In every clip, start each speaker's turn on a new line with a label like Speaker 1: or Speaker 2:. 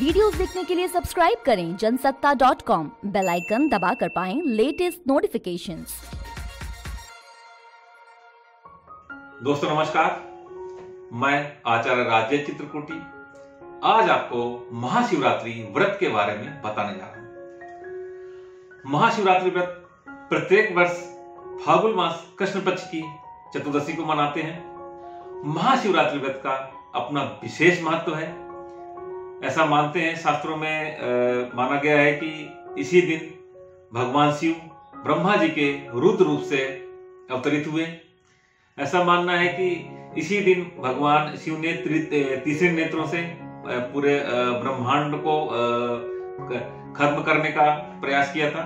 Speaker 1: Videos देखने के लिए सब्सक्राइब करें Jansatta dot com bell icon दबा कर पाए लेटेस्ट नोटिफिकेशन
Speaker 2: दोस्तों, नमस्कार। मैं आचार्य राजेश चित्रकूटी। आज आपको महाशिवरात्रि व्रत के बारे में बताने जा रहा हूँ। महाशिवरात्रि व्रत प्रत्येक वर्ष फागुन मास कृष्ण पक्ष की चतुर्दशी को मनाते हैं। महाशिवरात्रि व्रत का अपना विशेष महत्व है। ऐसा मानते हैं शास्त्रों में आ, माना गया है कि इसी दिन भगवान शिव ब्रह्मा जी के रुद्र रूप से अवतरित हुए। ऐसा मानना है कि इसी दिन भगवान शिव ने तीसरे नेत्रों से पूरे ब्रह्मांड को खत्म करने का प्रयास किया था।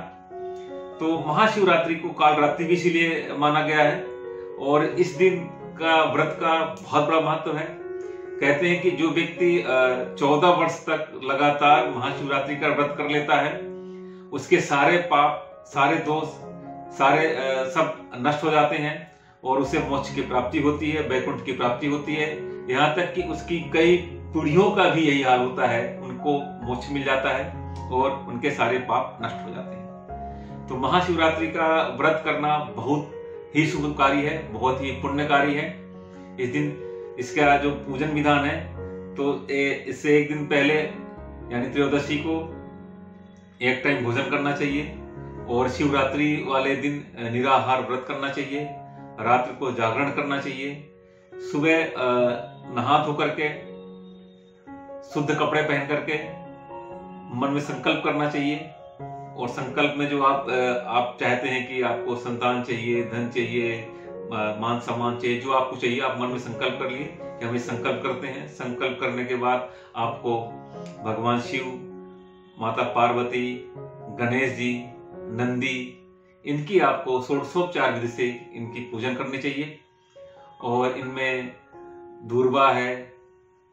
Speaker 2: तो महाशिवरात्रि को काल रात्रि भी इसीलिए माना गया है और इस दिन का व्रत का बहुत बड़ा महत्व है। कहते हैं कि जो व्यक्ति चौदह वर्ष तक लगातार महाशिवरात्रि का व्रत कर लेता है, उसके सारे पाप, सारे दोष, सारे सब नष्ट हो जाते हैं और उसे मोक्ष की प्राप्ति होती है, वैकुंठ की प्राप्ति होती है। यहाँ तक कि उसकी कई पीढ़ियों का भी यही हाल होता है, उनको मोक्ष मिल जाता है और उनके सारे पाप नष्ट हो जाते हैं। तो महाशिवरात्रि का व्रत करना बहुत ही शुभकारी है, बहुत ही पुण्यकारी है। इस दिन इसका जो पूजन विधान है तो इससे एक दिन पहले, यानी त्रयोदशी को एक टाइम भोजन करना चाहिए और शिवरात्रि वाले दिन निराहार व्रत करना चाहिए, रात्रि को जागरण करना चाहिए। सुबह नहा धो करके, शुद्ध कपड़े पहन करके मन में संकल्प करना चाहिए और संकल्प में जो आप आप चाहते हैं कि आपको संतान चाहिए, धन चाहिए मान सम्मान चाहिए, जो आपको चाहिए, आप मन में संकल्प कर लिए कि हम ये संकल्प करते हैं। संकल्प करने के बाद आपको भगवान शिव, माता पार्वती, गणेश जी, नंदी, इनकी आपको षोडशोपचार विधि से इनकी पूजन करनी चाहिए। और इनमें दूरबा है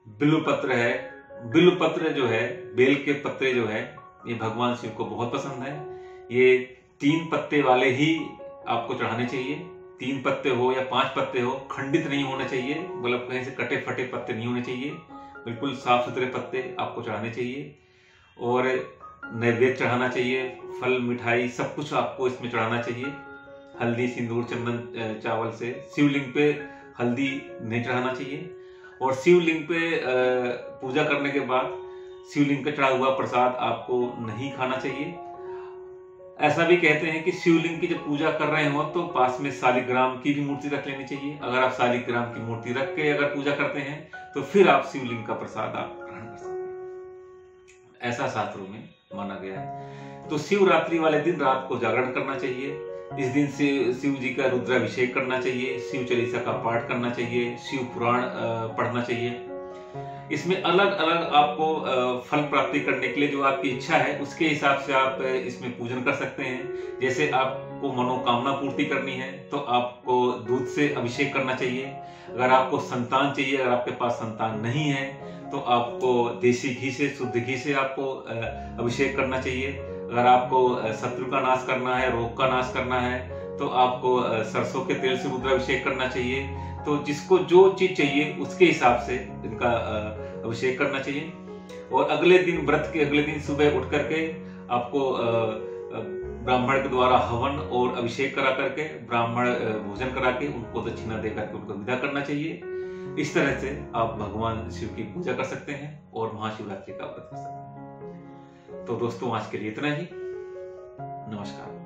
Speaker 2: बिल्व पत्र है बिल्व पत्र जो है, बेल के पत्ते जो है, ये भगवान शिव को बहुत पसंद है। ये तीन पत्ते वाले ही आपको चढ़ाने चाहिए। तीन पत्ते हो या पाँच पत्ते हो, खंडित नहीं होना चाहिए मतलब कहीं से कटे फटे पत्ते नहीं होने चाहिए। बिल्कुल साफ़ सुथरे पत्ते आपको चढ़ाने चाहिए और नैवेद्य चढ़ाना चाहिए, फल, मिठाई, सब कुछ आपको इसमें चढ़ाना चाहिए। हल्दी, सिंदूर, चंदन चावल से। शिवलिंग पे हल्दी नहीं चढ़ाना चाहिए और शिवलिंग पे पूजा करने के बाद शिवलिंग का चढ़ा हुआ प्रसाद आपको नहीं खाना चाहिए। ऐसा भी कहते हैं कि शिवलिंग की जब पूजा कर रहे हो तो पास में शालिग्राम की भी मूर्ति रख लेनी चाहिए। अगर आप शालिग्राम की मूर्ति रख के अगर पूजा करते हैं तो फिर आप शिवलिंग का प्रसाद आप ग्रहण कर सकते हैं। ऐसा शास्त्रों में माना गया है। तो शिवरात्रि वाले दिन रात को जागरण करना चाहिए। इस दिन से शिव जी का रुद्राभिषेक करना चाहिए, शिव चालीसा का पाठ करना चाहिए, शिव पुराण पढ़ना चाहिए। इसमें अलग अलग आपको फल प्राप्ति करने के लिए जो आपकी इच्छा है, उसके हिसाब से आप इसमें पूजन कर सकते हैं। जैसे आपको मनोकामना पूर्ति करनी है तो आपको दूध से अभिषेक करना चाहिए। अगर आपको संतान चाहिए, अगर आपके पास संतान नहीं है तो आपको देसी घी से, शुद्ध घी से आपको अभिषेक करना चाहिए। अगर आपको शत्रु का नाश करना है, रोग का नाश करना है तो आपको सरसों के तेल से रुद्राभिषेक करना चाहिए। तो जिसको जो चीज़ चाहिए, उसके हिसाब से इनका अभिषेक करना चाहिए। और अगले दिन, व्रत के अगले दिन सुबह उठ करके आपको ब्राह्मण के द्वारा हवन और अभिषेक करा करके, ब्राह्मण भोजन करा के उनको दक्षिणा दे करके उनको विदा करना चाहिए। इस तरह से आप भगवान शिव की पूजा कर सकते हैं और महाशिवरात्रि का व्रत कर सकते हैं। तो दोस्तों, आज के लिए इतना ही। नमस्कार।